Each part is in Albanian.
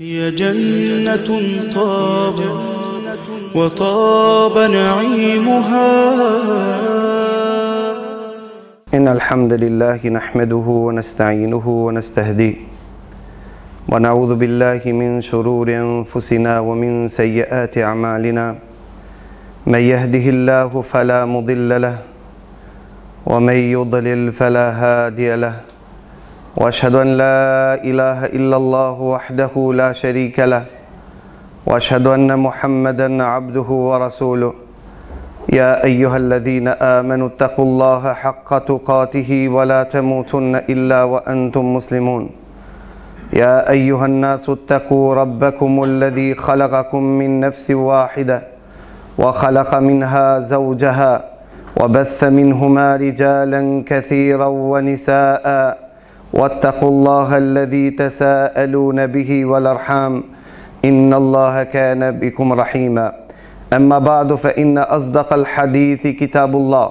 هي جنة طاب وطاب نعيمها إن الحمد لله نحمده ونستعينه ونستهديه ونعوذ بالله من شرور أنفسنا ومن سيئات أعمالنا من يهده الله فلا مضل له ومن يضلل فلا هادي له واشهد ان لا اله الا الله وحده لا شريك له واشهد ان محمدا عبده ورسوله يا ايها الذين امنوا اتقوا الله حق تقاته ولا تموتن الا وانتم مسلمون يا ايها الناس اتقوا ربكم الذي خلقكم من نفس واحده وخلق منها زوجها وبث منهما رجالا كثيرا ونساء واتقوا الله الذي تساءلون به والارحام ان الله كان بكم رحيما اما بعد فان اصدق الحديث كتاب الله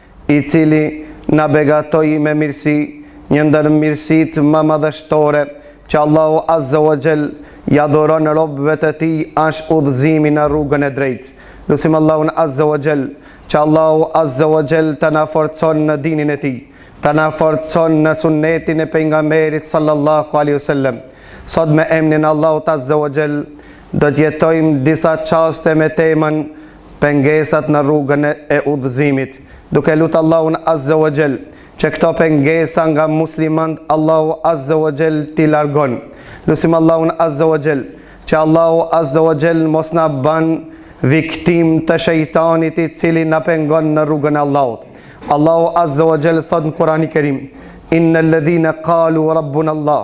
i cili na begatoi me mirësi, një ndër mirësitë më madhështore që Allahu azze wa xhel ia dhuron robëve të Tij është udhëzimi në rrugën e drejtë. Lusim Allahun azze wa xhel që Allahu azze wa xhel të na forcon në dinin e Tij, të na forcon në sunnetin e Pejgamberit sallallahu alejhi ve sellem. Sot me emnin e Allahut azze wa xhel do të jetojmë disa çaste me temën pengesat në rrugën e udhëzimit, duke lutë Allahun azze ua xhel që këto pengesa nga muslimanët Allahu azze ua xhel t'i largon, lusim Allahun azze ua xhel që Allahu azze ua xhel mos na ban viktim të shejtanit i cili na pengon në rrugën e Allahut, Allahu azze ua xhel thot në Kurani Kerim, Innel ledhine kalu rabbun Allah,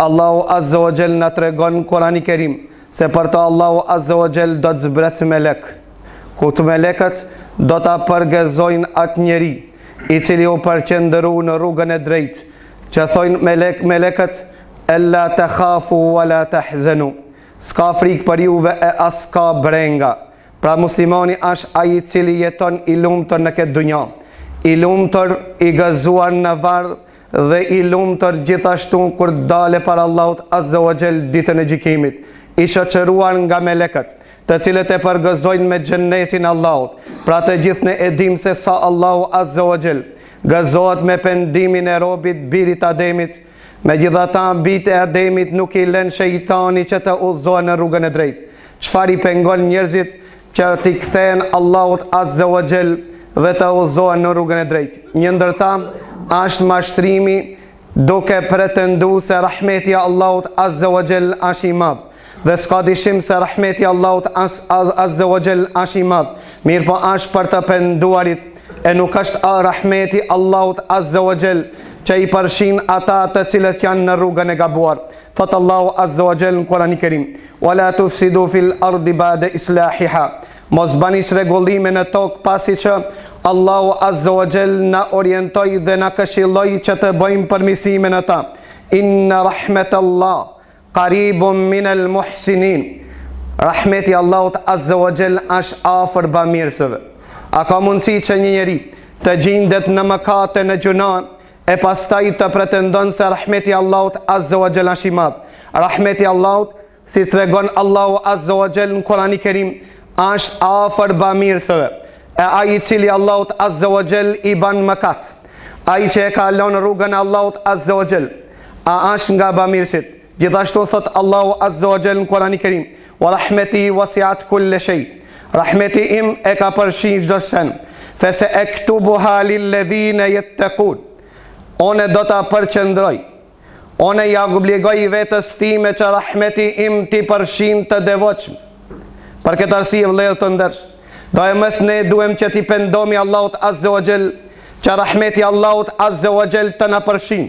Allahu Azze o Gjell na tregon në Kurani Kerim se për ta Allahu Azze o Gjell do të zbret melek, ku melekët do ta përgëzojnë atë njeri i cili u përqendru në rrugën e drejtë, që thojnë melek melekët, Ella tekhafu wa la tehzenu, s'ka frikë për juve e as ka brenga. Pra muslimani është ai i cili jeton i lumtur në këtë dunja, i lumtur, i gëzuar në varr Dhe i lumtur gjithashtu kur të dalë para Allahut azze wa xhell ditën e gjykimit, i shoqëruar nga melekët, të cilët e përgëzojnë me xhennetin e Allahut. Pra të gjithë ne e dimë se sa Allahu azze wa xhell gëzohet me pendimin e robit, birit Ademit, megjithatë bijtë e Ademit nuk i len shejtani që të udhëzohen në rrugën e drejtë. Çfarë i pengon njerëzit që t'i kthehen Allahut Azze wa Xhel dhe të udhëzohen në rrugën e drejtë. Një ndër ta është mashtrimi duke pretendu se rahmeti i Allahut Azze wa Xhel është i madh. Dhe s'ka dyshim se rahmeti i Allahut Azze wa Xhel është i madh, mirëpo është për të penduarit e nuk është ai rahmeti Allahut Azze wa Gjell që i përshin ata të cilët janë në rrugën e gabuar. Thotë Allahu Azze wa Gjell në Kurani Kerim. Wa la tufsidu fil ardi ba'de islahiha Mos bani çrregullime në tokë pasi që Allahu Azze wa Xhell na orientoi dhe na këshilloi që të bëjmë përmirësime në ta. Inna rahmet Allah qaribun min al muhsinin. Rahmeti Allahut Azze wa Xhell është afër bamirësve. A ka mundësi që një njeri të gjindet në mëkate në gjynah e pastaj të pretendon se rahmeti Allahut Azze wa Gjell ashtë i madh. Rahmeti Allahut, siç tregon Allahu Azze wa Gjell në Kurani Kerim, ashtë afër bamirësve. E ai i cili Allahut Azze wa Gjell i ban mëkat. Ai që e ka lanë rrugën e Allahut Azze wa Gjell. A ashtë nga bamirësit. Gjithashtu thotë Allahu Azza wa Jall në Kur'ani Kerim, "Wa rahmeti wasi'at kulla shay." Rahmeti im e ka përfshi çdo send. "Fase'aktubuha lilladhina yattaqun." Unë do ta përqendroj. Unë ia obligoj vetes time që rahmeti im t'i përfshin të devotshmit. Për këtë arsye, vëllezër të ndershëm, doemos ne duhem që t'i pendohemi Allahut Azza wa Jall, që rahmeti i Allahut Azza wa Jall të na përfshin.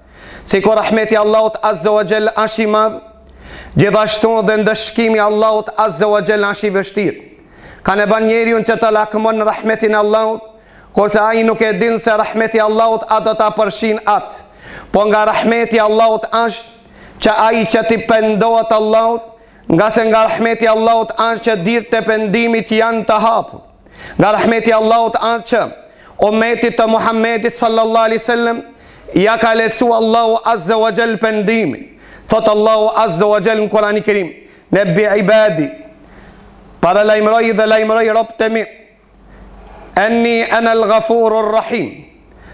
sikur rahmeti i Allahut Azze wa Gjell asht i madh, gjithashtu dhe ndëshkimi i Allahut Azze wa Gjell asht i vështirë. Ka e ban njeriun që të lakmon rahmetin e Allahut, kurse ai nuk e din se rahmeti i Allahut a do ta përfshin atë. Po nga rahmeti i Allahut asht, që ai që t'i pendohet Allahut, ngase nga rahmeti i Allahut asht që dyert e pendimit janë të hapura. Nga rahmeti i Allahut asht që umetit të Muhammedit sallallahu alaihi wasallam ia ka lehtësu Allahu azza wa jall pendimin. Thot Allahu azza wa jall në Kur'ani Kerim, "Nebbi ibadi paralajmëroji dhe lajmëroji robët e mi. Enni ana al-ghafurur rahim."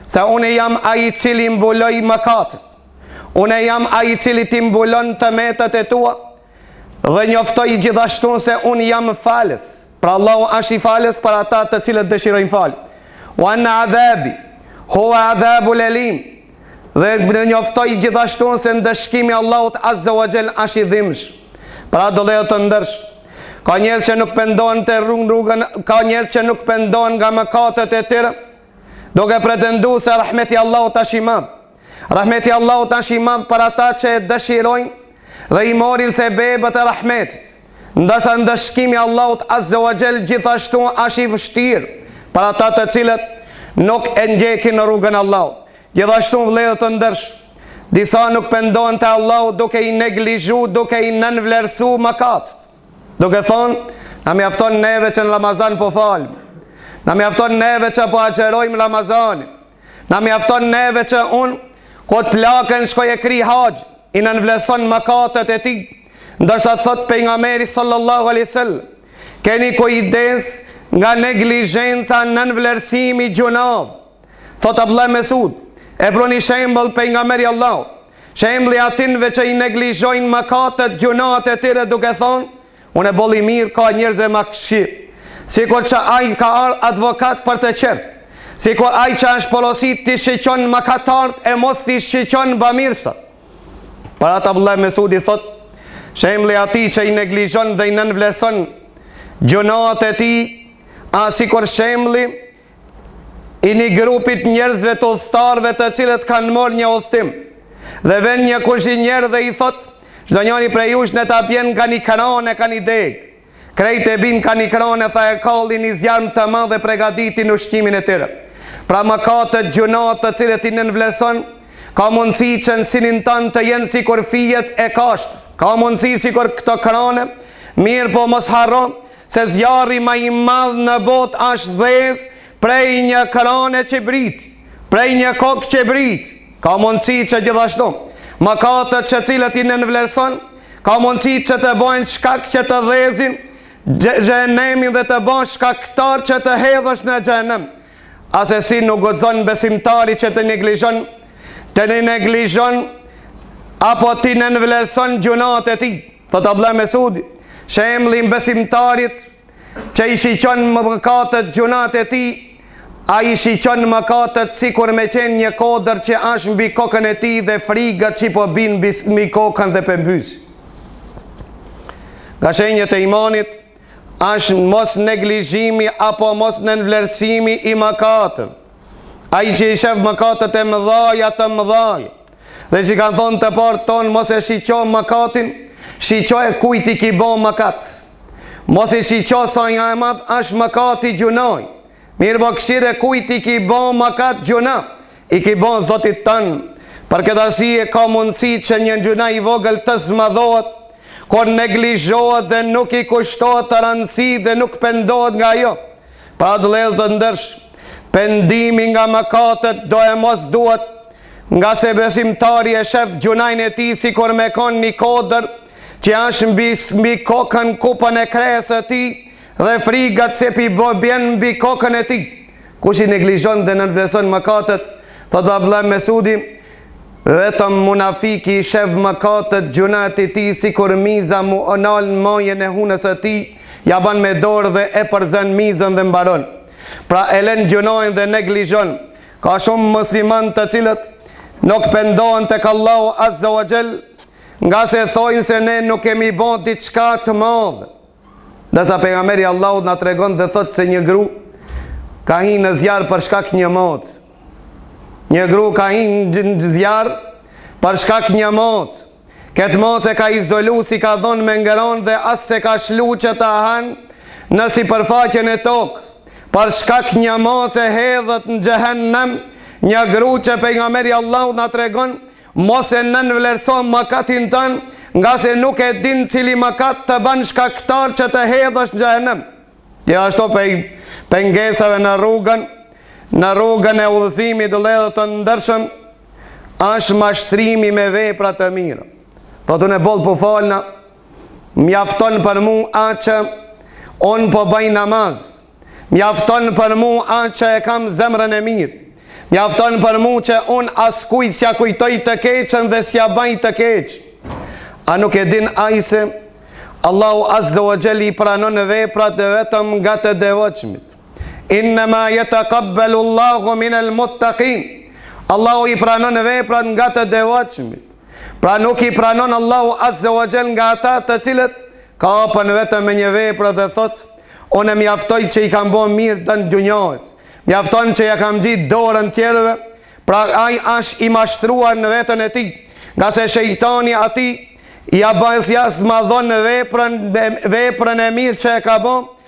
Se unë jam ai i cili mbuloj mëkatet. Unë jam ai i cili t'i mbulon të metat e tua Dhe njoftoji gjithashtu se unë jam falës. Pra Allahu asht falës për ata të cilët dëshirojnë falje. Wa enne adhabi, huwa adhabul elim. Dhe njoftoji gjithashtu se ndëshkimi i Allahut azze wa gjel asht i dhimshëm. Pra vëllezër të ndershëm. Ka njerëz që nuk pendohen te rrugën rrugën, ka njerëz që nuk pendohen nga mëkatet e tyre, duke pretendu se rahmeti i Allahut është i madh. Rahmeti i Allahut asht i madh për ata që e dëshirojnë dhe i marrin sebebet e rahmetit. Ndërsa ndëshkimi i Allahut Azze wa Gjell gjithashtu asht i vështirë për ata të cilët nuk e ndjekin rrugën e Allahut. Gjithashtu vëllezër të ndershëm, disa nuk pendohen te Allahu duke i neglizhu, duke i nënvlerësu mëkatet. Duke thanë, na mjafton neve që në Ramazan po falemi, na mjafton neve që po agjerojmë Ramazanin, Na mjafton neve që unë, kur t'plakem shkoj e kryj haxh, i nënvlerëson mëkatet e tij, ndërsa thot pejgamberi sallallahu alejhi ve sel-lem, keni kujdes nga neglizhenca, nënvlerësimi i gjynave, thot Abdullah Mesud, e pruni një shembull pejgamberi i Allahut, shembulli i atyneve që i neglizhojnë mëkatet gjynat e tyre duke thanë, Unë boll i mirë ka njerëz edhe ma këqij sikur që ai ka ardh avokat për të tjerë sikur ai që është porosit t'i shiqon mëkatarët e mos t'i shiqon bamirësat për ata Abdullah Mesudi thot shembulli i atij që i neglizhon dhe i nënvlerëson gjynat e tij asht sikur shembulli i një grupit njerëzve të udhëtarëve të cilët kanë morë një udhëtim dhe ven një kuzhinier dhe i thotë çdonjoni prej jush le ta bjen ka një krane ka një degë krejt e bin ka një krane tha e kallin një zjarm të madh dhe pregaditin ushqimin e tyre pra mëkatet gjunat të cilat i nënvlerëson ka mundësi që në synin tanë të jenë sikur fijet e kashtës ka mundësi sikur këto krane mirëpo mos harro Se zjarri ma i madh në botë ashtë dhezë prej një krane qibrit, prej një kokë qibrit. Ka mundësi që gjithashtu, mëkatet të cilat i nënvlerëson, ka mundësi që të bahen shkak që të dhezin xhehenemin dhe të bahen shkaktar që të hedhësh në xhehenem. Asesi nuk guxon besimtari që të neglizhon, të neglizhon apo t'i nënvlerëson gjunat e tij. Thot Abdullah Mesudi, shembulli i besimtarit që i shiqon mëkatet gjunat e tij, ai i shiqon mëkatet sikur me qenë një kodër që ashtë mbi kokën e tij dhe frigohet që po bin mbi kokën dhe pe mbys. Nga shenjat e imanit, ashtë mos neglizhimi apo mos nënvlerësimi i mëkateve. Ai që i shef mëkatet e mëdhaja të mëdhaja, siç kanë thonë të parët tonë mos e shiqo mëkatin, shiqoje kujt i ki bo mëkat. Mos e shiqo sa nja i madh është mëkati gjunahi, mirëpo këqyre kujt i ki bo mëkat gjunah. I ki bo Zotit tënd, për këtë arsye ka mundësi që një gjunah i vogël të zmadhohet, kur neglizhohet dhe nuk i kushtohet rëndësi dhe nuk pendohet nga ajo. Pra vëllezër të ndershëm, pendimi nga mëkatet doemos duhet, ngase besimtari e shef gjunahin e tij sikur me kon një kodër, që ashtë mbi, mbi kokën kupën e kresë së tij, dhe frigohet se po i bjen mbi kokën e tij. Kush i neglizhon dhe nënvlerëson mëkatet, thotë Abdullah Mesudi, vetëm munafiki i shef mëkatet, gjynat e tij sikur miza mu nal në majën e hunës së tij, ja ban me dorë dhe e përzen mizën dhe mbaron. Pra e len gjynahin dhe neglizhon. Ka shumë muslimanë të cilat nuk pendohen tek Allahu Azza wa Xhel, ngase thojnë se ne nuk kemi bo diçka të madhe. Ndërsa pejgamberi i Allahut na tregon dhe thotë se një gru ka hi në zjarr për shkak një moc. Një gru ka hi në zjarr për shkak një moc. Këtë moc e ka izolu s'i ka dhonë me ngron dhe as s'e ka lshu që ta han në sipërfaqen e tokës. Për shkak një moce hedhet në xhehennem, një gru që pejgamberi i Allahut na tregon Mos e nënvlerëso mëkatin tënd, ngase nuk e din cili mëkat të bën shkaktar që të hedhesh në xhehenem. Gjithashtu prej pengesave në rrugën, në rrugën e udhëzimit vllezër të ndershëm, është mashtrimi me vepra të mira. Thotë unë e boll po falna, Mjafton për mua që unë po bëj namaz Mjafton për mua që e kam zemrën e mirë Mjafton për mu që unë askujt s'ja kujtoj të keqën dhe s'ja baj të keq. A nuk e din ai se Allahu Azze wa Xhel i pranon veprat vetëm nga të devotshmit. Innama yataqabbalu Allahu min al-muttaqin. Allahu i pranon veprat nga të devotshmit. Pra nuk i pranon Allahu Azze wa Xhel nga ata të cilët kapen vetëm me një vepër dhe thotë, Unë mjaftoj që i kam bo mirë tanë dynjos, mjafton që ja kam ngjit dorën tjerëve, pra ai është i mashtruar në veten e tij, ngase shejtani atij ja bën ja zmadhon veprën, veprën e mirë që e ka bo,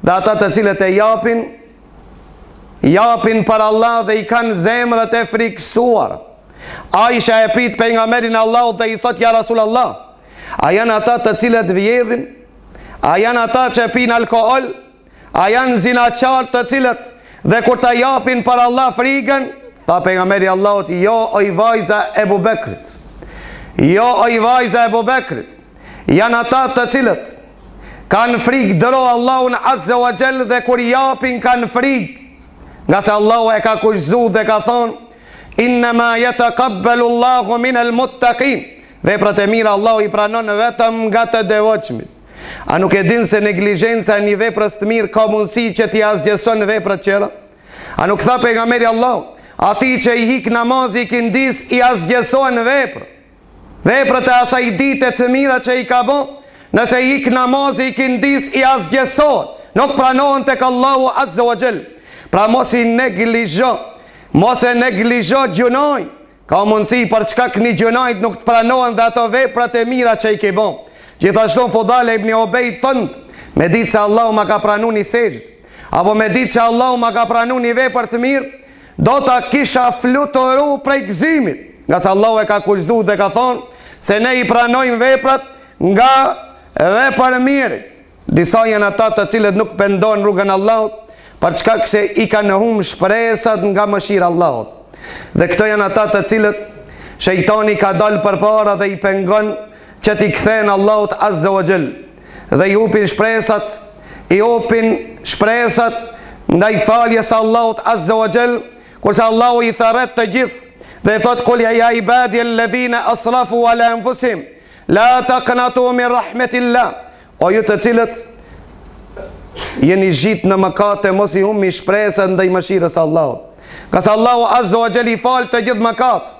dhe ata të cilët e japin japin për Allah dhe i kanë zemrat e frikësuara. Aisha e pyet pejgamberin e Allahut dhe i thotë ja Rasul Allah, a janë ata të cilët vjedhin? A janë ata që pinë alkool? A janë zinaqarë të cilët dhe kur ta japin për Allah frikën? Tha pejgamberi i Allahut, jo oj vajza e Ebu Bekrit. Jo oj vajza e Ebu Bekrit. janë ata të cilët kanë frikë dro Allahun azze wa xhel dhe kur japin kanë frikë ngase Allahu e ka kushtëzu dhe ka thonë innama jetekabbelu Allahu min el muttekin veprat e mira Allahu i pranon vetëm nga të devotshmit a nuk e din se neglizhenca e një veprës të mirë ka mundësi që t'i asgjëson veprat tjera a nuk tha pejgamberi i Allahut atij që i hik namazi i ikindisë i asgjësohen veprat Veprat e asaj dite të mira që i ka bo, nëse i ik namazi i ikindisë i asgjësohen, nuk pranohen tek Allahu azze wa xhel. Pra mos i neglizho, mos e neglizho gjynahin, ka mundësi për shkak një gjynahit nuk të pranohen dhe ato veprat e mira që i ke bo. Gjithashtu Fudale ibn Ubejd thotë, me ditë se Allahu ma ka pranu një sexhde, Apo me ditë që Allahu ma ka pranu një vepër të mirë, do të kisha fluturu prej gëzimit, ngase Allahu e ka kushtëzu dhe ka thonë, se ne i pranojmë veprat nga vepërmiri. Disa janë ata të cilët nuk pendohen n'rrugën e Allahut, për shkak se i kanë humb shpresat nga mëshira e Allahut. Dhe këto janë ata të cilët, shejtani ka dalë përpara dhe i pengon që t'i kthehen Allahut azze wa xhel. dhe i hupin shpresat, i hupin shpresat ndaj faljes së Allahut Azza wa Jall, kurse Allahu i thërret të gjithë dhe i thotë kul ya ibadi alladhina asrafu ala anfusihim la taqnatu min rahmatillah. O ju të cilët jeni zhyt në mëkate, mos i humbni shpresat ndaj mëshirës së Allahut. Nga se Allahu Azza wa Jall i fal të gjithë mëkat.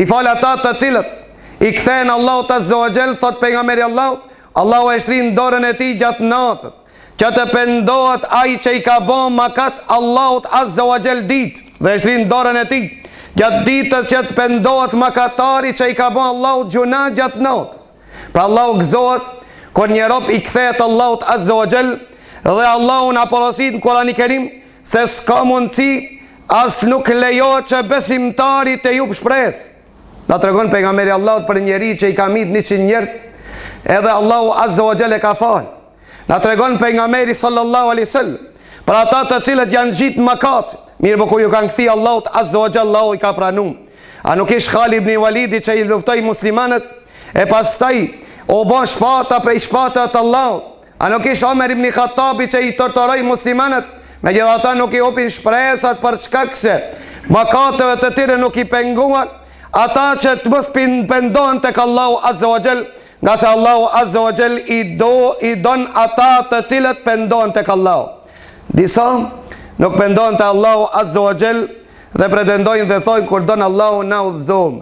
I fal ata të cilët i kthehen Allahut Azza wa Jall, thotë pejgamberi i Allahut Allahu e shtrin dorën e tij gjatë natës, që të pendohet ai që i ka bo mëkat Allahut azze wa xhel ditë, dhe e shtrin dorën e tij gjatë ditës që të pendohet mëkatari që i ka bo Allahut gjynah gjatë natës. Pra Allahu gëzohet kur një rob i kthehet Allahut azze wa xhel dhe Allahu na porosit në Kur'ani Kerim se s'ka mundësi as nuk lejohet që besimtari të hupë shpresë. Na tregon pejgamberi i Allahut për një njeri që i ka myt 100 njerëz, edhe Allahu Azza wa Jall e ka fal. Na tregon pejgamberi sallallahu alaihi wasallam për ata të cilët janë zhyt në mëkate, mirëpo kur iu kanë kthy Allahut Azza wa Jall, Allahu i ka pranu. A nuk ish Khalid ibn Walidi që i luftoi muslimanët e pastaj u bë shpata prej shpatave të Allahut, A nuk ish Omer ibn Khattabi që i torturoi muslimanët, megjithatë nuk i hupin shpresat për shkak se mëkateve të tyre nuk i penguan ata që të mos pendohen tek Allahu Azza wa Jall, nga se Allahu Azza wa Jall i do i don ata të cilët pendohen tek Allahu. Disa nuk pendohen te Allahu Azza wa Jall dhe pretendojnë dhe thojnë kur don Allahu na udhëzohem.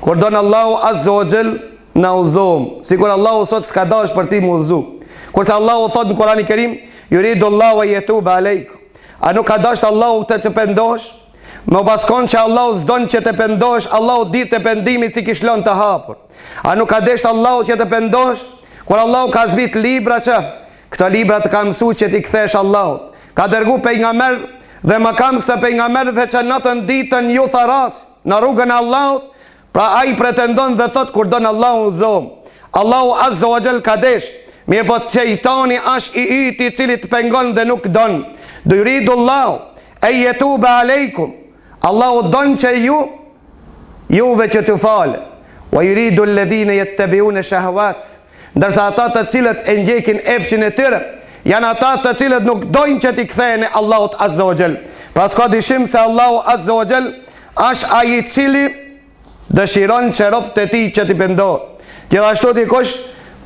Kur don Allahu Azza wa Jall na udhëzohem, sikur Allahu sot s'ka dash për ty me u udhëzu. Kurse Allahu thotë në Kur'ani Kerim, "Yuridu Allahu an yatuba alejk." A nuk ka dashtë Allahu të të pendohesh? Me u pas kon që Allahu s'don që të pendohesh, Allahu dyert e pendimit s'i kish lon të hapur. A nuk ka deshtë Allahu që të pendohesh? Kur Allahu ka zbrit libra që këto libra të ka mësu që t'i kthehesh Allahut. Ka dërgu pejgamberë dhe mëkambës të pejgamberëve që natën ditën ju thërras. Në rrugën e Allahut, pra ai pretendon dhe thotë kur don Allahu udhëzohem. Allahu Azza wa Jall ka deshtë, mirëpo Shejtani është i yti i cili të pengon dhe nuk don. Do yuridu Allahu en yatuba alejkum, Allahu don që ju juve që t'ju falë. Wa yuridu alladhina yattabi'una shahawat, ndërsa ata të cilët e ndjekin epshin e tyre janë ata të cilët nuk dojnë që t'i kthehen Allahut Azza wa Jall. Pra s'ka dyshim se Allahu Azza wa Jall është ai i cili dëshiron që robët e tij që t'i pendohen. Gjithashtu dikush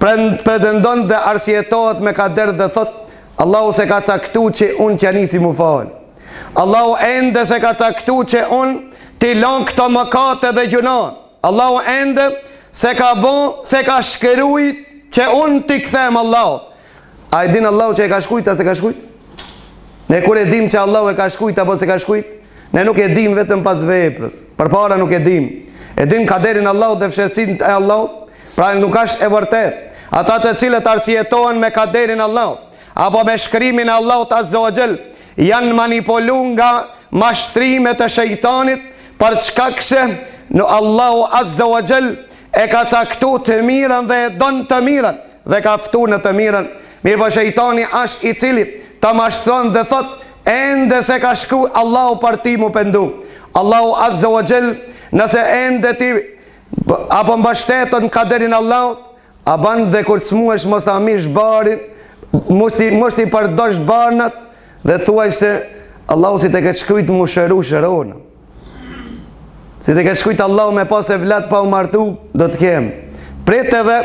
pretendon dhe arsyetohet me kader dhe thotë Allahu s'e ka caktu që unë t'ia nisi m'u fal. Allahu ende s'e ka caktu që unë t'i lon këto mëkate dhe gjynahe. Allahu ende s'e ka bo, s'e ka shkrujt që unë t'i kthem Allahut. A e din Allahu që e ka shkrujt, a s'e ka shkrujt? Ne kur e dim që Allahu e ka shkrujt, apo s'e ka shkrujt? Ne nuk e dim vetëm pas veprës, përpara nuk e dim. E din kaderin e Allahut dhe fshehtësinë e Allahut, pra nuk ashtë e vërtet. Ata të cilët arsyetohen me kaderin e Allahut, apo me shkrimin e Allahut Azza wa Jall, Janë manipulu nga mashtrimet e shejtanit për shkak se në Allahu Azza wa Jall e ka caktu të mirën dhe e don të mirën dhe ka ftu në të mirën mirëpo shejtani asht i cili të mashtron dhe thot ende s'e ka shkru Allahu për ti mu pendu Allahu Azza wa Jall nëse ende ti apo mbështetën kaderin e Allahut A ban dhe kur t'smuesh mos ta mirrsh barin, mos t'i përdorsh barnat dhe thuaj se Allahu si të ketë shkrujt mu shëru shërohna. Si të ketë shkrujt Allahu me pas evlat pa u martu, do të kem. Prit edhe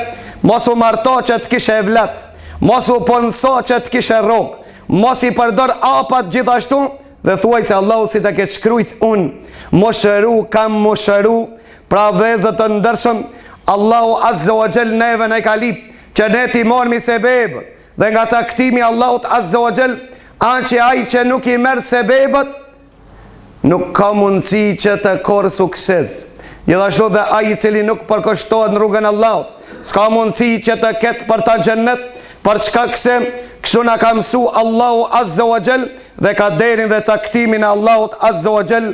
mos u marto që të kishe evlat, mos u punso që të kishe rrogë, mos i përdor hapat gjithashtu dhe thuaj se Allahu si të ketë shkrujt unë, mu shëru, kam mu shëru, Pra vëllezër të ndershëm, Allahu Azza wa Jall neve na ka lip që ne t'i marrmi sebebet dhe nga caktimi i Allahut Azza wa Jall anë që ai që nuk i merr sebebet nuk ka mundësi që të korr sukses. Gjithashtu dhe ai i cili nuk përkushtohet në rrugën e Allahut, s'ka mundësi që të ketë për ta xhennet, për shkak se kështu na ka mësu Allahu Azza wa Jall dhe kaderin dhe caktimin e Allahut Azza wa Jall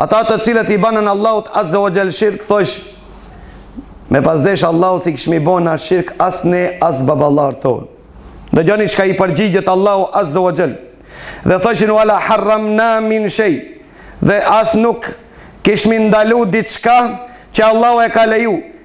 Ata të cilët i banën Allahut Azza wa Jall shirk, thojsh, me pas desht Allahu s'i kishmi bo na shirk as ne as baballarët tonë. Dëgjoni çka i përgjigjet Allahu Azza wa Jall. Dhe thoshin ua la harramna min shej. Dhe as nuk kishmi ndalu diçka që Allahu e ka leju.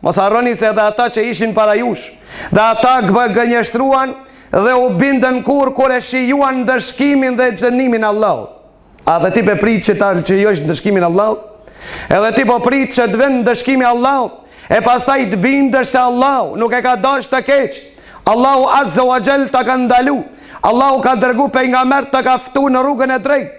Mos harroni se edhe ata që ishin para jush dhe ata përgënjeshtruan dhe u bindën kur? Kur e shijuan ndëshkimin dhe dënimin e Allahut. A edhe ti pe prit që ta shijojsh ndëshkimin e Allahut? Edhe ti po prit që të vjen ndëshkimi i Allahut, e pastaj të bindesh se Allahu nuk e ka dash të keq. Allahu Azza wa Jall ta ka ndalu. Allahu ka dërgu pejgamber të ka ftu në rrugën e drejtë.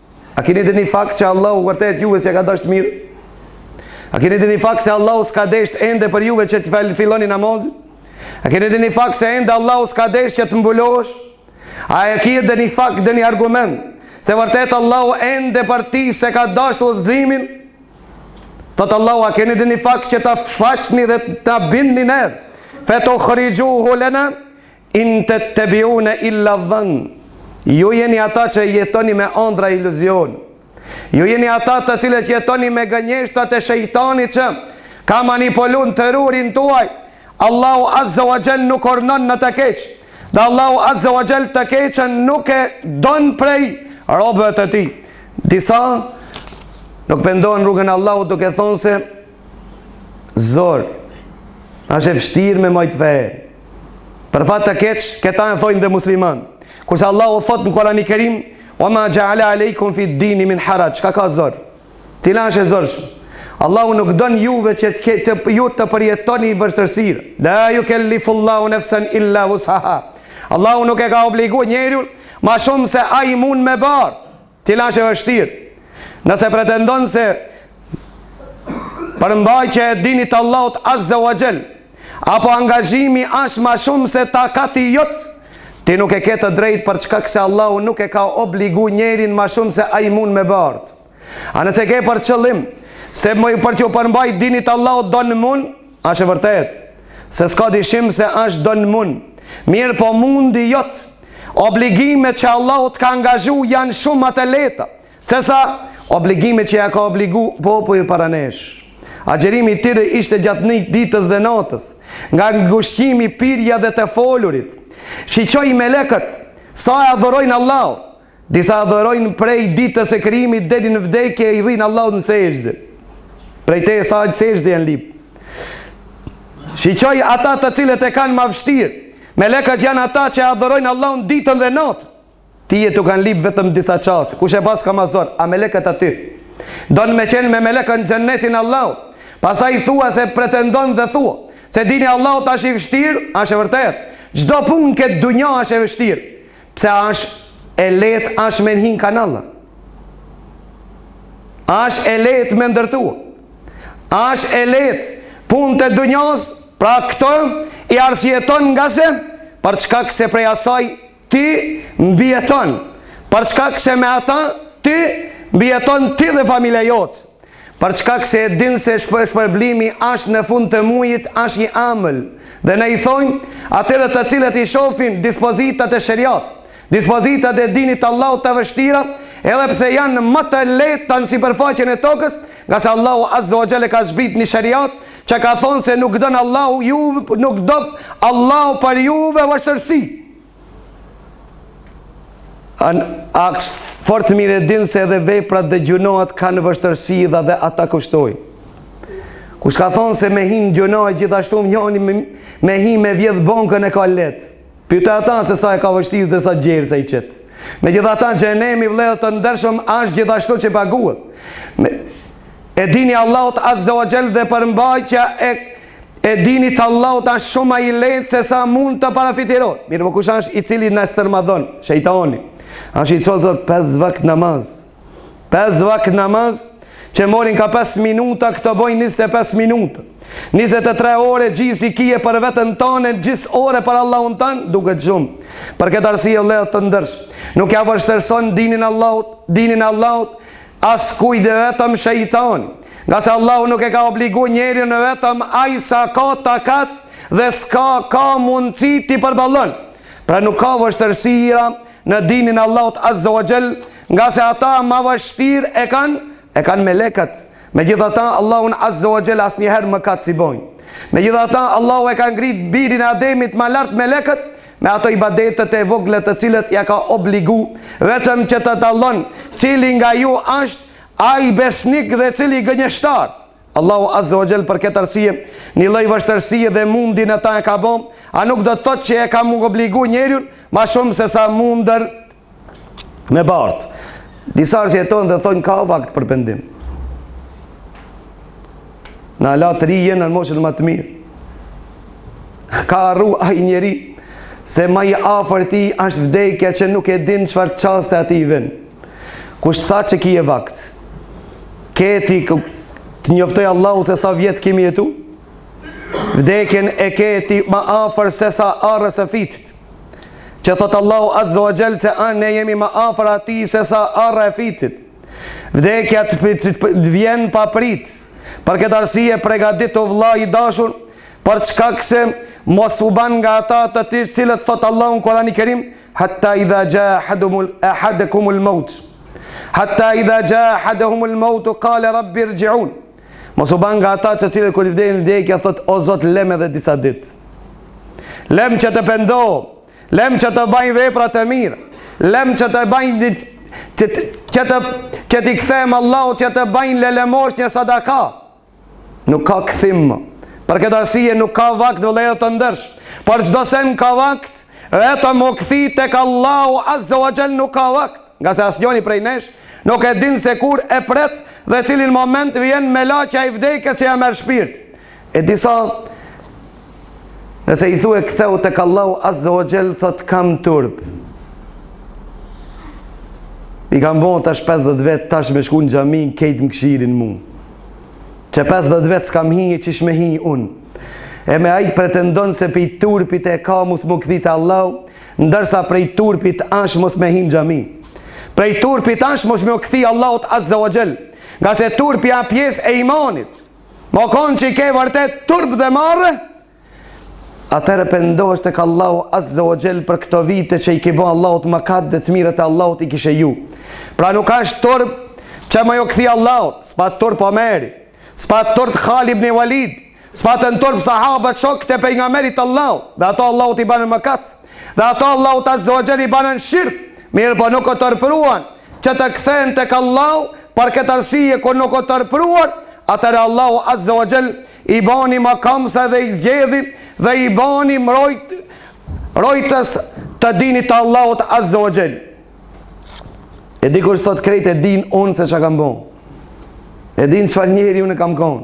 A keni ndonjë fakt që Allahu vërtet juve s'e ka dashtë mirë? A keni ndonjë fakt se Allahu s'ka deshtë ende për juve që të filloni namazin? A keni ndonjë fakt se ende Allahu s'ka deshtë që të mbulohesh? A e ki ndonjë fakt ndonjë argument se vërtet Allahu ende për ti s'e ka dashtë udhëzimin? Thotë Allahu a keni ndonjë fakt që ta shfaqni dhe ta bindni ne? Fetuhrixhuhu lena? In tettebiune illa dhann, ju jeni ata që jetoni me andrra iluzion. Ju jeni ata të cilët jetoni me gënjeshtrat e shejtanit që ka manipulu në trurin tuaj. Allahu azze wa xhell nuk urdhnon në të keq, dhe Allahu azze wa xhell të keqen nuk e don prej robëve të Tij. Disa nuk pendohen në rrugën e Allahut duke thonë se Zor, është e vështirë me majtë fenë. Për fat të keq, këta e thojnë edhe musliman. Kurse Allahu thotë në Kurani Kerim, ue ma xheale alejkum fi dini min haraxh, çka ka zor? Cila është e zorshme. Allahu nuk don juve që të, ke, të, ju të përjetoni vështirësi. La jukelifullahu nefsen illa usaha. Allahu nuk e ka obligu njerin ma shumë se ai mund me bartë. Cila është e vështirë. Nëse pretendon se përmbajtja e dinit të Allahut Azza wa Jall apo angazhimi ashtë ma shumë se takati jot, ti nuk e ke të drejtë për çka se Allahu nuk e ka obligu njerin ma shumë se ai mund me bartë. A nëse ke për qëllim se me për t'ju përmbajt dinit të Allahut don mund, Është e vërtetë se s'ka dyshim se është don mund, mirëpo mundi jot, obligimet që Allahu të ka angazhu janë shumë më të leta, sesa obligimet që ja ka obligu popujve para nesh. Agjerimi i tyre ishte gjatë një ditës dhe natës, nga ushqimi pirja dhe të folurit, shiqoj melekët, sa e adhorojnë Allahu, Disa adhurojnë prej ditës së krijimit deri në vdekje i rrinë Allahut në sexhde. Prej teje sa sexhde janë lyp. Shiqoj ata të cilët e kanë ma vështirë. Melekët janë ata që adhurojnë Allahun ditën dhe natën. Ty t'u kanë lyp vetëm disa çaste. Kush e paska ma zor, a melekët a ti. Don me qenë me melekë në xhennetin e Allahut. Pastaj thua se pretendon dhe thua se dini i Allahut asht i vështirë, është e vërtetë. Çdo punë në këtë dunja është e vështirë. Pse asht e letë asht me mih kanala? Asht e letë me ndërtu? Asht e letë punët të dunjas? Pra këto i arsjeton nga se? Për shkak se prej asaj ti mbjeton? Për shkak se me ata ti mbijeton ti dhe familja jotë? Për shkak se e dinë se shpërblimi asht në fund të mujit asht një amël dhe ne i thojmë atyre të cilët i shofin dispozitat e sheriatit, dispozitat e dinit të Allahut të vështira edhe pse janë ma të leta në sipërfaqen e tokës ngase Allahu azze wa xhel e ka zbrit një sheriat që ka thonë se nuk don Allahu juve nuk do Allahu për juve vështirësi. An aks fort mirë e din se edhe veprat dhe gjynahet kanë vështërsi edhe ata kushtojnë. Kush ka thonë se me hi n'gjynah gjithashtu njani me, me hi me vjedh bankën e ka lehtë. Pyte ata se sa e ka vështirë dhe sa djersë i qet. Megjithatë xhehenemi vëllezër të ndershëm ashtë gjithashtu që paguhet. Me, e dini i Allahut azza wa jall dhe përmbajtja e E dinit t'Allahut asht shumë ma i lehtë se sa mund të parafytyrohet. Mirëpo kush është i cili na stërmadhon, shejtani. Ashtë i cili të 5 vakt namaz. 5 vakt namaz, që marrin ka 5 minuta, këto bojnë 25 minuta. 23 orë e gjysë i kie për veten tane, gjysë ore për Allahun tan duket shumë. Për këtë arsye vëllezër të ndershëm. Nuk ja vështirëson dinin e Allahut, dinin e Allahut, Askujt dhe vetëm shejtan, ngase Allahu nuk e ka obligu njeriun e vetëm aq sa ka takat dhe sa ka mundësi t'i përballon. Pra nuk ka vështërsira në dinin e Allahut azza wa jall, ngase ata ma vështirë e kan e kan melekët. Megjithatë Allahun azza wa jall asnjëher mëkat s'i bojn. Megjithatë Allahu e ka ngrit birin e Ademit ma lart melekët, me ato ibadetet e vogla të cilat ja ka obligu, vetëm që ta dallon cili nga ju asht ai besnik dhe cili gënjeshtar. Allahu azza wa jall për këtë arsye, një lloj vështërsie dhe mundi në ta e ka bo, a nuk do të thot që e ka mu obligu njeriun ma shumë se sa mundër, Me bartë. Disa arsyetohen dhe thonë ka vakt për pendim. Na hala të ri jena në moshën ma të mirë. Ka harru ai njeri se ma i afërti është vdekja që nuk e din çfarë çasti atij i vjen. Kush t'tha që kie vakt? Keti të njoftoi Allahu se sa vjetë ki me jetu? Vdekjen e ke ti ma afër se sa arrëza e fytit. Që thotë Allahu Azza wa Jall se anë ne jemi ma afër atij se sa arra e fytit. Vdekja të, të, të, të vjen pa prit. Për këtë arsye pregaditu vlla i dashur, për çka këse mos u ban nga ata të të cilët thotë Allahu në Kur'anin e Kerim, hatta idha ja ahadumul ahadukumul maut. Hatta idha ja ahaduhumul maut qala rabbi irji'un. Mos u ban nga ata të cilët kur i vjen vdekja thot o Zot lem edhe disa ditë. Lem që të pendohem, lem që të bëj vepra të mira, lem që të bëj që të që të që të kthem Allahu që të bëj lëmoshë një sadaka. Nuk ka kthim. Për këtë arsye nuk ka vakt vëllezër të ndershëm. Për çdo sen ka vakt, vetëm m'u kthy tek Allahu azza wa jall nuk ka vakt. Ngase asnjoni prej nesh nuk e din se kur e pret dhe n'cilin moment vjen melaqja e vdekjes që ja merr shpirt. E disa nëse i thue ktheu tek Allahu Azza wa Jall thot kam turp. I kam bon tash 50 vjet tash me shku në xhami krejt më kshirin mu. Që 50 vjet s'kam hi e qysh me hi un. E me at pretendon se prej turpit e ka mos m'u kthi te Allahu Ndërsa prej turpit ash mos me hi n'xhami. Prej turpit ash mos me u kthi Allahut azza wa jall. Ngase turpi a pjesë e imanit. Me kon që ke vërtet turp dhe marre, atëherë pendohesh tek Allahu azza wa jall për këto vite që i ke bën Allahut mëkat dhe të mirat e Allahut i kishe ju. Pra nuk asht turp që me ju kthi Allahut, s'pat turp Omeri, s'pat turp Khalid ibn Walid, S'patën turp sahabët shokët e pejgamberit Allahut, edhe ata Allahut i banën mëkat, edhe ata Allahut azza wa jall i banën shirk, mirëpo nuk u turpëruan që të kthehen tek Allahu, për këtë arsye kur nuk u turpëruan, atëherë Allahu azza wa jall i bani mëkambës dhe i zgjedhi dhe i bani mrojt, rojtës të dinit të Allahut azza wa jall. E dikush thot krejt e din unë se çka kam bën. E din çfarë njeri une kam kon.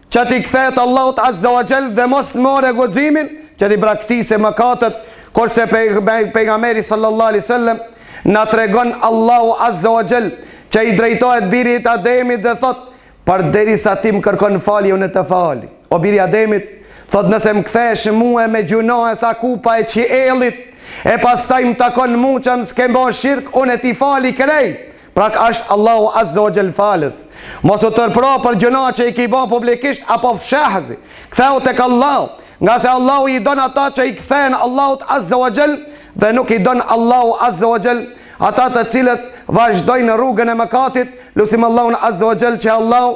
që t'i kthehet Allahut Azza wa Jall dhe mos të more guximin që t'i braktisë mëkatet, kurse pejgamberi sallallahu alaihi wasallam na tregon Allahu Azza wa Jall që i drejtohet birit Ademit dhe thot, përderisa ti më kërkon falje, unë të fali. O biri Ademit, thot nëse më kthesh mua me gjynahe sa kupa e qielit, e pastaj më takon mu që më s'ke bo shirk, unë t'i fali krejt. Pra asht Allahu Azze o Xhel Falës mos u turpro për gjëna që i ki bo publikisht apo fshehzi ktheu tek Allahu ngase Allahu i don ata që i kthehen Allahut Azze o Xhel dhe nuk i don Allahu Azze o Xhel ata të cilët vazhdojnë rrugën e mëkatit lusim Allahun Azze o Xhel që Allahu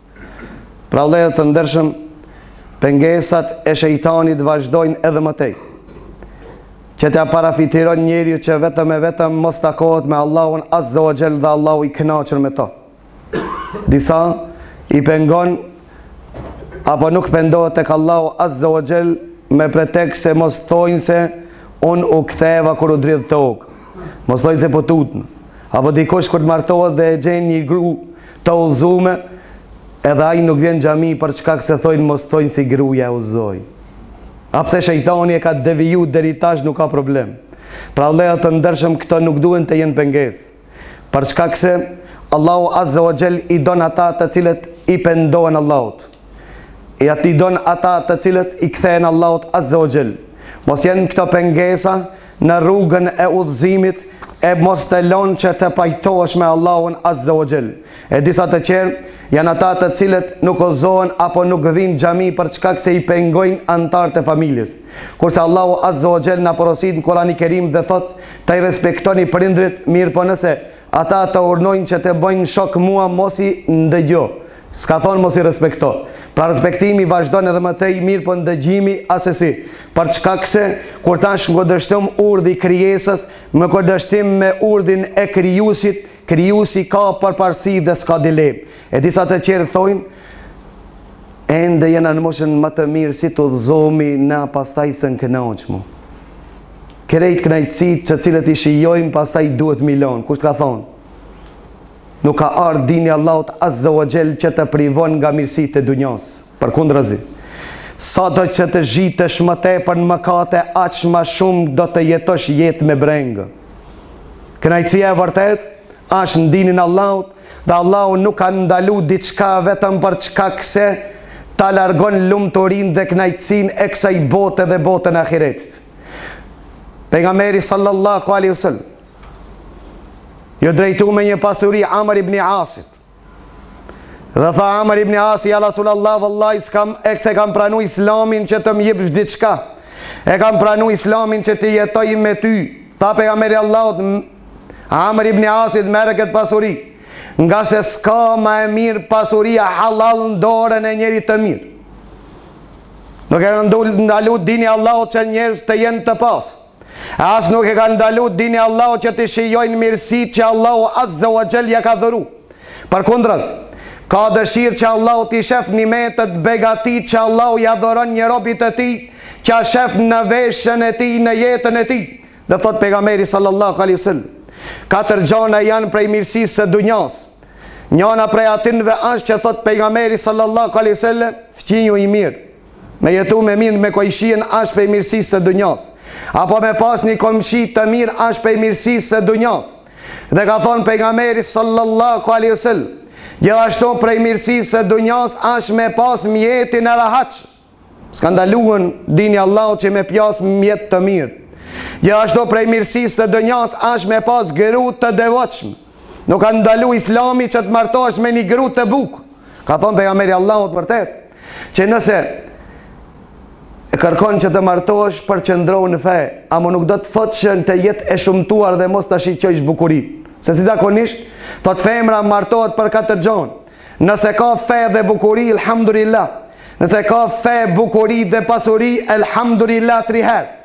Pra vëllezër të ndershëm, pengesat e shejtanit vazhdojnë edhe më tej. Që t'ja parafytyrojnë njeriut që vetëm e vetëm mos takohet me Allahun Azza wa Jall dhe Allahu i kënaqur me to. Disa i pengon apo nuk pendohet tek Allahu Azza wa Jall me pretekst se mos thojnë se unë u ktheva kur u dridh tokë. Mos thojnë se po tutna. Apo dikush kur të martohet dhe e gjen një gru Të udhëzume Edhe ai nuk vjen n'xhami për shkak se thojnë mos thojnë se gruja e udhëzoi A pse shejtani e ka deviju deri tash nuk ka problem Pra vllezër të ndershëm këto nuk duhen të jenë pengesë Për shkak se Allahu azze o xhel i don ata të cilët i pendohen Allahut. Ja ti don ata të cilët i kthehen Allahut Azze o Xhel. Mos jenë këto pengesa në rrugën e udhëzimit e mos të lonë që të pajtohesh me Allahun Azze o Xhel. E disa të tjerë janë ata të cilët nuk udhëzohen apo nuk vijnë xhami për shkak se i pengojnë anëtarët e familjes. Kurse Allahu Azze o Xhel na porosit në Kurani Kerim dhe thotë t'i respektoni prindërit mirëpo nëse ata të urdhnojnë që t'i bëni shok mua mos i ndëgjo. S'ka thonë mos i respekto. Pra respektimi vazhdon edhe më tej mirëpo ndëgjimi asesi. Për shkak se, kur t'asht në kundërshtim urdhri i krijesës, në kundërshtim me urdhrin e krijuesit, krijuesi ka përparësi dhe s'ka dilemë. E disa të tjerë thonë, Ende jena në moshën më të mirë si të udhëzohemi na pastaj së nkënaqmu. Krejt kënaqësitë të cilat i shijojmë pastaj duhet m'i lon. Kush ka thonë? Nuk ka ardhë dini i Allahut azze wa xhell që të privon nga mirësitë e dunjas. Përkundrazi, sado që të zhytesh më tepër në mëkate, aq ma shumë do të jetosh jetë me brengë. Kënaqësia e vërtetë është në dinin e Allahut dhe Allahu nuk ka ndalu diçka vetëm për shkak se ta largon lumturinë dhe kënaqësinë e kësaj bote dhe botën e ahiretit. Pejgamberi sallallahu alaihi wasallam Iu drejtu me një pasuri Amr ibn Asit. Dhe tha Amr ibn Asi, ja Rasul Allah, vallahi s'e kam pranu islamin që të m'jipsh diçka. E kam pranu islamin që të jetoj me ty. Tha pejgamberi i Allahut, Amr ibn Asit merre këtë pasuri. Ngase s'ka ma e mirë pasuria halal në dorën e njeriut të mirë. Nuk e ka ndalu dini Allahut që njerëzit të jenë të pasë. E as nuk e ka ndalu dini Allahut që t'i shijojnë mirësitë që Allahu Azze wa Xhel ia ka dhuru. Përkundrazi, ka dëshirë që Allahu t'i shef nimetet begatitë që Allahu ia dhuron një robit të tij, t'ia shef në veshjen e tij, në jetën e tij. Dhe thotë pejgamberi sallallahu alaihi wasallam, katër gjona janë prej mirësisë së dunjasë, Njona prej atynve është që thotë pejgamberi sallallahu alaihi wasallam, fqinju i mirë. Me jetu me mirë me kojshien asht prej mirësisë së dunjas. Apo me pas një komshi të mirë asht prej mirësisë së dunjas. Dhe ka thonë Pejgamberi sallallahu alejhi ve selem, Gjithashtu prej mirësisë së dunjas asht me pas mjetin e rehatshëm. S'ka ndalu dini Allahut që me pas mjet të mirë. Gjithashtu prej mirësisë së dunjas asht me pas grue të devotshme. Nuk ka ndalu islami që të martohesh me një gru të bukur. Ka thonë pejgamberi i Allahut vërtet. Që nëse e kërkon që të martohesh përqendrohu në fe, ama nuk do të thot që të jetë e shëmtuar dhe mos ta shiqojsh bukurinë. Se si zakonisht, thotë femra martohet për katër gjona. Nëse ka fe dhe bukuri, alhamdulillah. Nëse ka fe, bukuri dhe pasuri, alhamdulillah tri herë.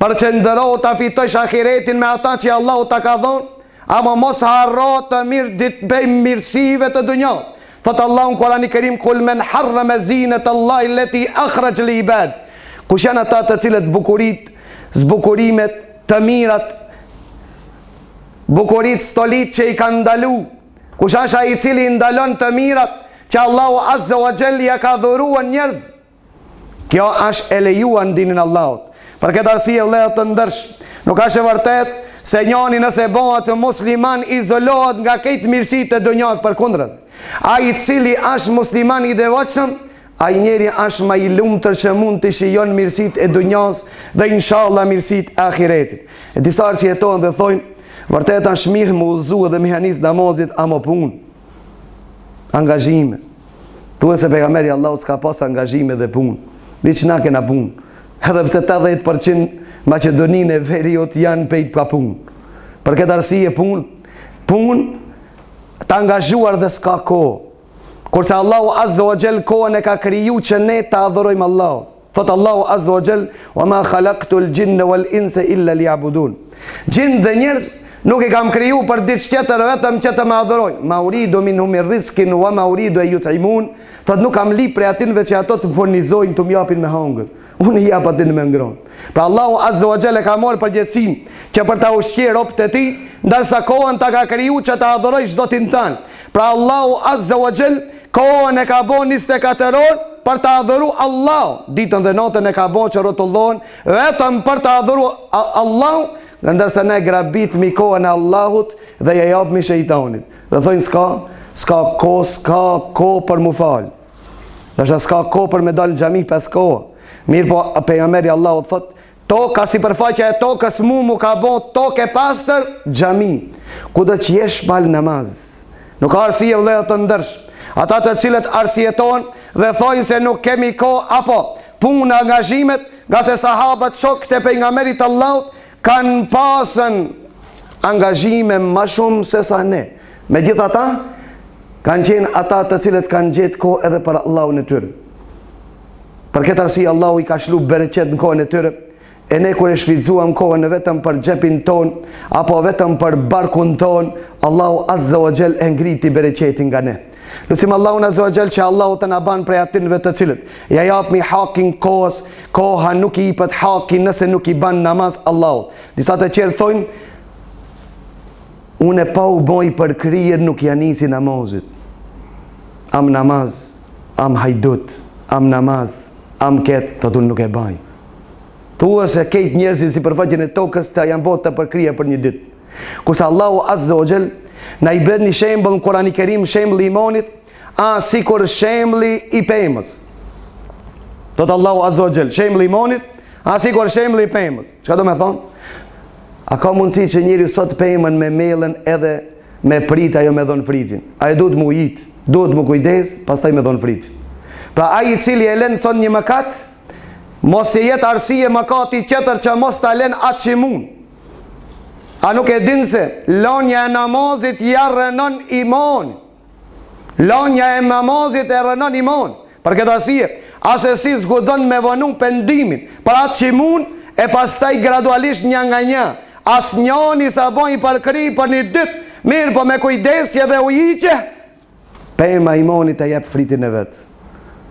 Përqendërohu ta fitojsh ahiretin me atë që Allahu ta ka dhënë, ama mos harro të mira prej mirësive të dunjas. Thot Allahu në Kur'ani Kerim kul men harrama zinat Allahi leti akhraj li ibad. Kush janë ata të cilët bukuritë, zbukurimet, të mirat, bukurit stolit që i kanë ndalu, kush asht ai i cili ndalon të mirat që Allahu Azze wa Gjell ia ka dhuru njerëzve, Kjo asht e lejuar në dinin e Allahut. Për këtë arsye vëllezër të ndershëm, nuk asht e vërtet se njeri nëse bëhet musliman izolohet nga krejt mirësitë e dunjas, përkundrazi. Ai i cili asht musliman i devotshëm, ai njeri asht ma i lumtur që mund t'i shijon mirësitë e dunjas dhe inshallah mirësitë e ahiretit. E disa arsyetohen dhe thojnë, vërtet është mirë m'u udhëzu edhe me ia nisë namazit ama punë. Angazhime. Thue se pejgamberi i Allahut s'ka pas angazhime dhe punë. Veç na kena punë. Edhe pse 80% Maqedoni e Veriut janë krejt pa punë. Për këtë arsye punë, punë të angazhuar dhe s'ka kohë. Kurse Allahu Azza wa Jall kohën e ka kriju që ne ta adhurojmë Allahun. Thot Allahu Azza wa Jall, "Wa ma khalaqtu al-jinna wal-insa illa liya'budun." Xhind dhe njerëz nuk i kam kriju për diç tjetër vetëm që të më adhurojnë. Ma uridu minhum min rizqin wa ma uridu an yut'imun. Thot nuk kam lip prej atyne që ato të më furnizojnë, të më japin me hëngër. Unë i jap atyne me ngrënë. Pra Allahu Azza wa Jall e ka marrë përgjegjësinë që për t'i ushqy robët e tij, ndërsa kohën ta ka kriju që ta adhurojsh Zotin tënd. Pra Allahu Azza wa Jall Kohën e ka bo njëzet e katër orë për ta adhuru Allahun. Ditën dhe natën e ka bo që rotullohen vetëm për ta adhuru Allahun, ndërsa ne grabitmi kohën e Allahut dhe ia japmi shejtanit. Dhe thojnë s'ka, s'ka kohë, s'ka kohë për m'u falë. Ndërsa s'ka kohë për me dalë në xhami pesë kohë. Mirëpo, pejgamberi i Allahut thotë, Toka, sipërfaqja e tokës mu m'u ka bo tokë e pastër, xhami, kudo që jesh fal namaz. Nuk ka arsye vëlla të ndershëm. Ata të cilët arsyetohen dhe thojnë se nuk kemi kohë, apo punën, angazhimet, ngase sahabët shokët e pejgamberit të Allahut, kanë pas angazhime ma shumë sesa ne. Megjithatë, kanë qenë ata të cilët kanë gjet kohë edhe për Allahun e tyre. Për këtë arsye Allahu i ka shlu bereqet në kohën e tyre, e ne kur e shfrytëzuam kohën vetëm për xhepin tonë apo vetëm për barkun tonë, Allahu Azze ve Xhel e ngriti bereqetin nga ne. Lusim Allahun Azze ve Xhel që Allahu të na ban prej atyre të cilët ja japmi hakin kohës, koha nuk i jepet haki nëse nuk i ban namaz Allahut. Disa të tjerë thonë unë pa u bo i përkryer nuk ja nisi namazit. Am namaz. Am hajdut, am namaz, am ketë, thotë unë nuk e baj. Thua se kejt njerëzit sipërfaqen e tokës të janë bo të përkryer për një ditë. Kurse Allahu Azze ve Xhel, na i bjen një shembull në Kurani Kerim, shembli i imanit a sikur shembli i pemës. Thotë Allahu Azze ve Xhel, shembli i imanit a sikur shembli i pemës. Çka do me thonë? A ka mundësi që njeri sot pemën me mjellë edhe me prit ajo me dhon fritin. Ajo duhet m'u ujit, duhet m'u kujdes, pastaj me dhon fritin. Pra ai i cili e len sot një mëkat, mos të jetë arsye mëkati tjetër që mos ta len atë që mund. A nuk e din se lanja e namazit ja rrënon imanin. Lanja e namazit e rrënon imanin. Për këtë arsye, asesi s'guxon me vonu pendimin për atë që mund e pastaj gradualisht një nga një, asnjani s'a bo i përkryer për një ditë, mirëpo me kujdesje dhe ujitje, pema e imanit të jep fritin e vet.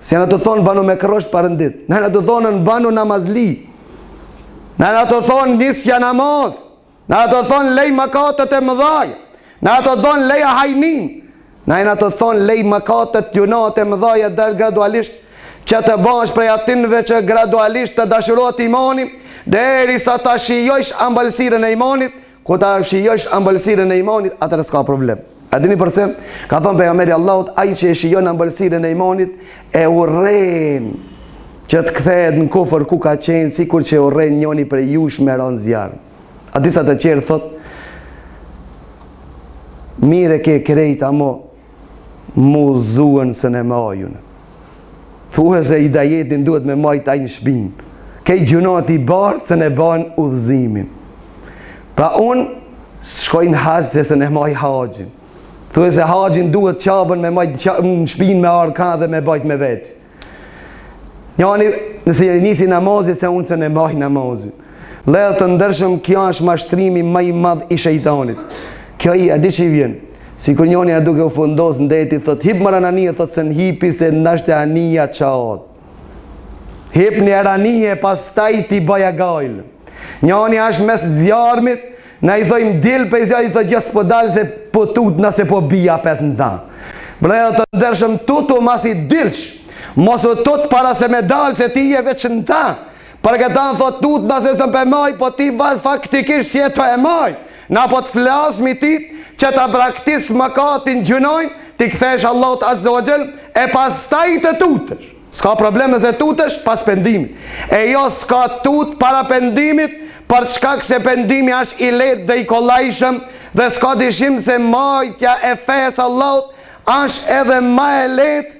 S'jena tu thonë banu mjekrrosh për një ditë, na jena tu thonë banu namazli, na jena tu thonë nisja namaz, Na jena tu thonë lej mëkatet e mëdhaja. Na jena tu thonë leje hajninë. Na jena tu thonë lej mëkatet gjynahet e mëdhaja dhe gradualisht që të bahesh prej atinve që gradualisht të dashurohet imani derisa ta shijojsh ambëlsirën e imanit kur ta shijojsh ambëlsirën e imanit atëherë s'ka problem. A dini përse? Ka thënë pejgamberi i Allahut, ai që e shijon ëmbëlsirën e imanit e urren që të kthehet në kufër ku ka qenë, sikur që urren njoni prej jush me ra n'zjarr. A disa të tjerë thotë mirë e ke krejt amo m'u udhëzu s'un e maj unë. Thue se hidajetin duhet me majtë ai n'shpinë. Kejt gjynahet i bart s'un e ban udhëzimin. Pra unë s'shkoj n'haxh se s'un e maj haxhin. Thue se haxhin duhet Qabën me majtë në shpinë me ardhë ka dhe me bajtë me vetë. Njani unë s'ja nisi namazit se unë s'un e maj namazin. Vllezër të ndershëm kjo është mashtrimi ma i madh i shejtanit. Kjo i, a di qysh i vjen? Sikur njëri duke u fundos n'det i thot hip more n'anije thot s'hipi se ndoshta anija çahet. Hip njëher n'anije pastaj ti bëja gajle. Njëri është mes zjarmit. Na i thojmë dil prej zjarrit, thot jo s'po dal se po tutna se po bi apet në ta. Vllezër të ndershëm tutu masi t'dilsh, mos u tut para se me dalë se ti je veç në ta. Për këta në thot tutna se s'po e maj, po ti vlla faktikisht s'je tu e maj. Na po të flasim ty që ta braktisësh mëkatin, gjynahin, t'i kthehesh Allahut Azze wa Xhel, e pastaj të tutesh. S'ka problem nëse tutesh pas pendimit. E jo s'ka tutë para pendimit, për shkak se pendimi ashtë i letë dhe i kollajshëm, dhe s'ka dyshim se majtja e fesë Allahut ashtë edhe ma e letë,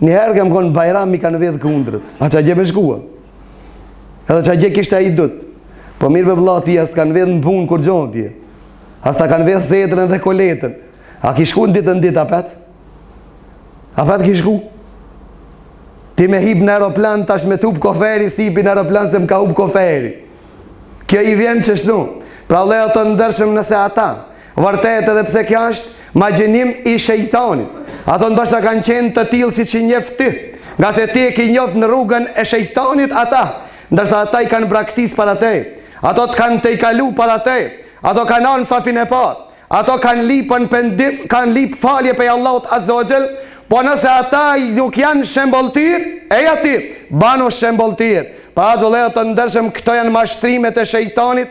Një herë kam konë bajram m'i kanë vedhë kundrat. A qatje me shkua? Edhe qatje kishte hajdutë. Po mirë bre vlla ti, a s't'kanë vedhë në punë kurrgjo ty? A s'ta kanë vedhë setrën dhe kuletën? A ki shku n'dytën ditë apet? Apet ki shku. Ti me hip në aeroplan, tash me t'hup koferi, s'hipi në aeroplan se më ka hup koferi. Kjo i vjen qështu. Pra vllezër të ndershëm nëse ata. Vërtet edhe pse kjo është imagjinim i shejtanit. Ato ndoshta kanë qenë të tillë siç i njef ti, ngase ti e ke njoft në rrugën e shejtanit ata, ndërsa ata i kanë braktisë para teje. Ato të kanë tejkalu para teje. Ato kanë zanë safin e parë. Ato kanë lypë pendim, kanë lypë falje prej Allahut Azze wa Xhel, po nëse ata nuk janë shembulltyrë, eja ti, banu shembulltyrë. Pra vllezër të ndershëm këto janë mashtrimet e shejtanit,